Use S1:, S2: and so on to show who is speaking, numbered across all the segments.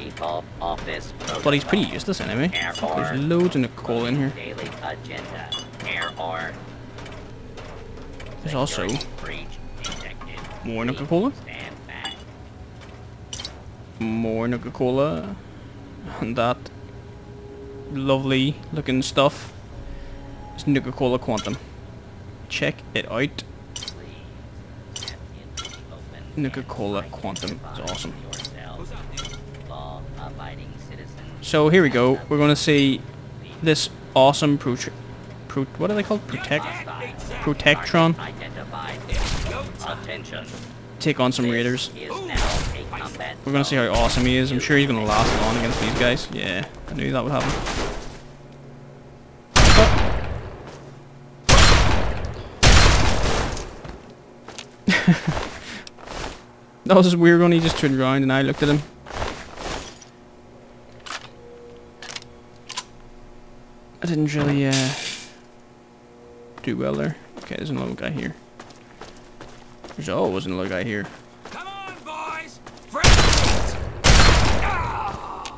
S1: Chief of Office
S2: But he's pretty useless anyway. There's loads of Nuka-Cola in here.
S1: Daily agenda. Error.
S2: There's also more Nuka-Cola. More Nuka-Cola. And that lovely looking stuff. It's Nuka-Cola Quantum. Check it out. Nuka-Cola Quantum is awesome. So here we go. We're going to see this awesome pro, pro what are they called? Protect Protectron take on some raiders. We're going to see how awesome he is. I'm sure he's going to last long against these guys. Yeah, I knew that would happen. that was weird when he just turned around and I looked at him. I didn't really uh, do well there. Okay, there's another guy here. There's always another guy here.
S3: Come on, boys! Ah!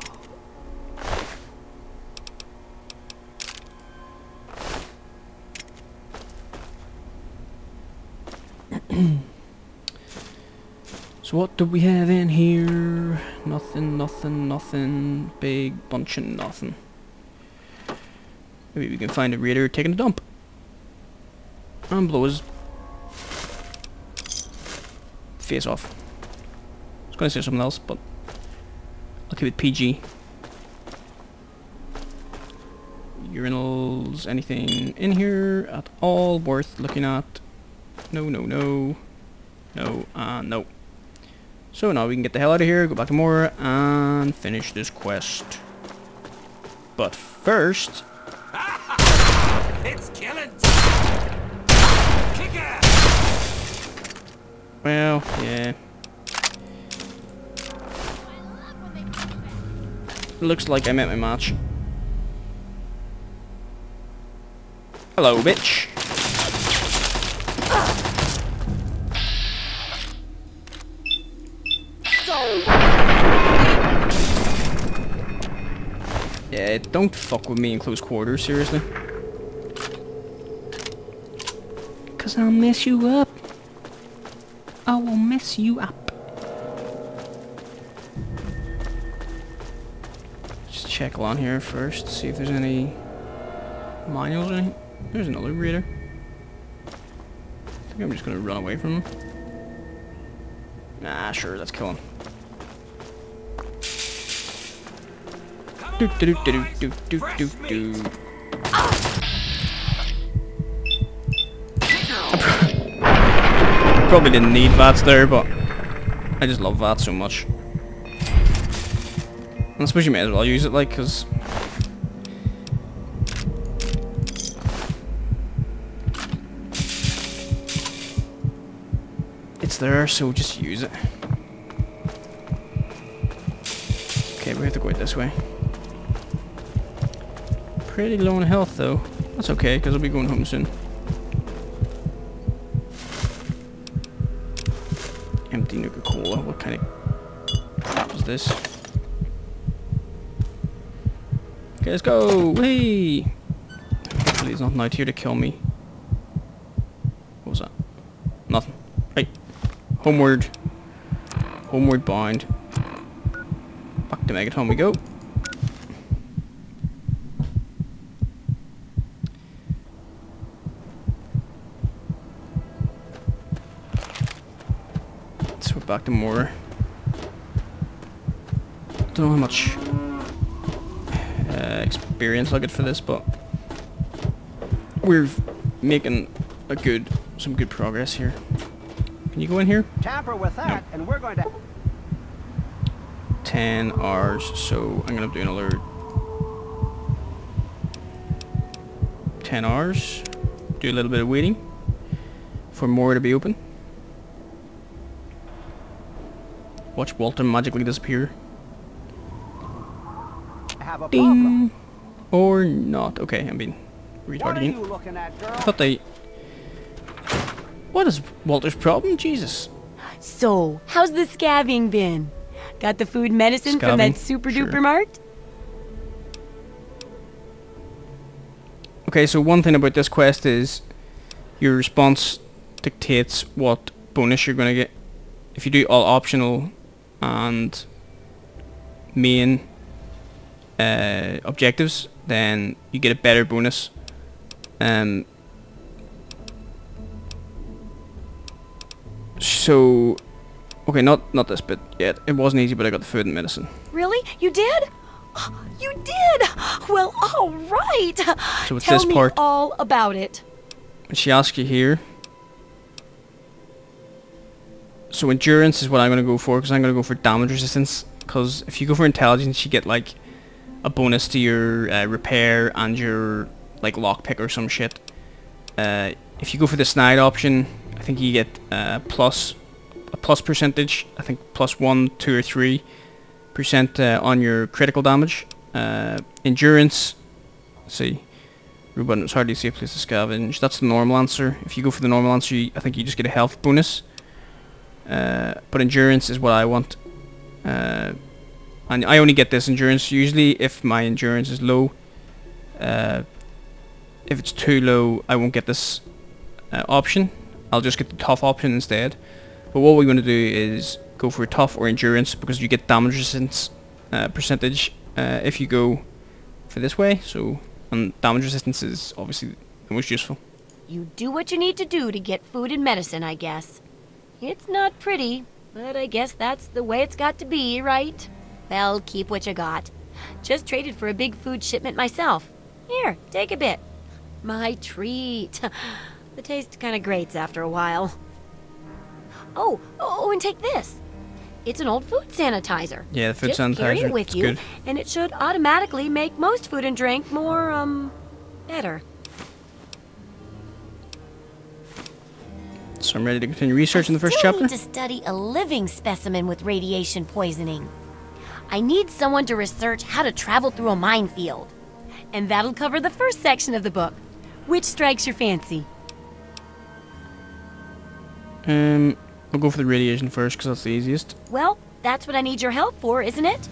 S2: So what do we have in here? Nothing, nothing, nothing. Big bunch of nothing. Maybe we can find a raider taking a dump. And blow his face off. I was gonna say something else, but I'll keep it PG. Urinals, anything in here at all worth looking at? No, no, no. No, uh, no. So now we can get the hell out of here, go back to Moira, and finish this quest. But first,
S3: It's killing! Kick ass!
S2: well, yeah. Looks like I met my match. Hello, bitch. Yeah, don't fuck with me in close quarters, seriously. Cause I'll mess you up. I will mess you up. Just check along here first, see if there's any manuals or anything. There's another raider. I think I'm just gonna run away from him. Nah, sure, let's kill him. Do do do do do do do do. Probably didn't need VATS there, but I just love VATS so much. I suppose you may as well use it, like, because... It's there, so just use it. Okay, we have to go this way. Pretty low in health, though. That's okay, because I'll be going home soon. Nuka-Cola. What kind of crap is this? Okay, let's go! Hey! Hopefully he's not out here to kill me. What was that? Nothing. Hey! Homeward. Homeward bound. Back to Megaton we go. Back to Moira. Don't know how much uh, experience I'll get for this, but we're making a good, some good progress here. Can you go in here?
S4: Tamper with that, and we're going to
S2: 10 hours, so I'm gonna do another 10 hours. Do a little bit of waiting for more to be open. Watch Walter magically disappear.
S4: have a problem.
S2: Ding! Or not. Okay, I'm being
S4: What
S2: retarded
S4: are you
S2: again.
S4: looking at, girl?
S2: I thought they... What is Walter's problem? Jesus.
S5: So, how's the scabbing been? Got the food and medicine from that super
S2: sure.
S5: duper mart?
S2: Okay, so one thing about this quest is your response dictates what bonus you're going to get. If you do all optional and main uh, objectives, then you get a better bonus. Um, so, okay, not not this bit yet. It wasn't easy, but I got the food and medicine.
S5: Really? You did? You did? Well, all right.
S2: So it's
S5: Tell
S2: this
S5: me all about it.
S2: And she asks you here. So endurance is what I'm going to go for because I'm going to go for damage resistance. Because if you go for intelligence, you get like a bonus to your uh, repair and your like lockpick or some shit. Uh, if you go for the snide option, I think you get uh, plus a plus percentage. I think plus one, two, or three percent uh, on your critical damage. Uh, endurance. Let's see. But it's hardly a safe place to scavenge. That's the normal answer. If you go for the normal answer, you, I think you just get a health bonus. Uh, but endurance is what I want. Uh, and I only get this endurance usually if my endurance is low. Uh, if it's too low, I won't get this uh, option. I'll just get the tough option instead. But what we're going to do is go for tough or endurance because you get damage resistance uh, percentage uh, if you go for this way. So and damage resistance is obviously the most useful.
S5: You do what you need to do to get food and medicine, I guess. It's not pretty, but I guess that's the way it's got to be, right? Well, keep what you got. Just traded for a big food shipment myself. Here, take a bit. My treat. the taste kind of grates after a while. Oh, oh, and take this. It's an old food sanitizer.
S2: Yeah, the food
S5: Just carry
S2: sanitizer,
S5: it with
S2: it's
S5: you,
S2: good.
S5: and it should automatically make most food and drink more, um, better.
S2: So I'm ready to continue research in the first chapter.
S5: need to study a living specimen with radiation poisoning. I need someone to research how to travel through a minefield. And that'll cover the first section of the book. Which strikes your fancy?
S2: Um, we'll go for the radiation first because that's the easiest.
S5: Well, that's what I need your help for, isn't it?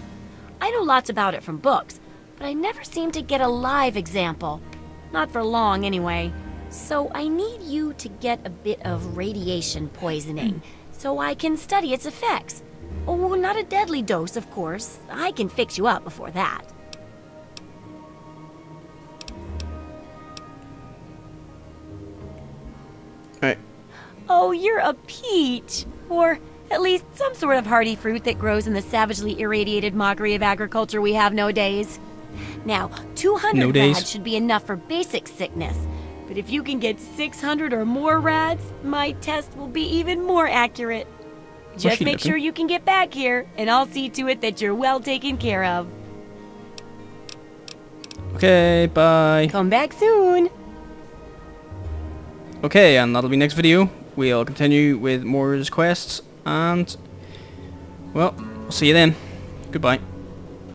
S5: I know lots about it from books, but I never seem to get a live example. Not for long, anyway. So I need you to get a bit of radiation poisoning so I can study its effects. Oh, not a deadly dose, of course. I can fix you up before that.
S2: Alright.
S5: Oh, you're a peach. Or at least some sort of hardy fruit that grows in the savagely irradiated mockery of agriculture we have nowadays. Now, 200
S2: Nowadays?
S5: rads should be enough for basic sickness. But if you can get 600 or more rads, my test will be even more accurate. Just make sure you can get back here, and I'll see to it that you're well taken care of.
S2: Okay, bye.
S5: Come back soon.
S2: Okay, and that'll be next video. We'll continue with more quests, and well, see you then. Goodbye.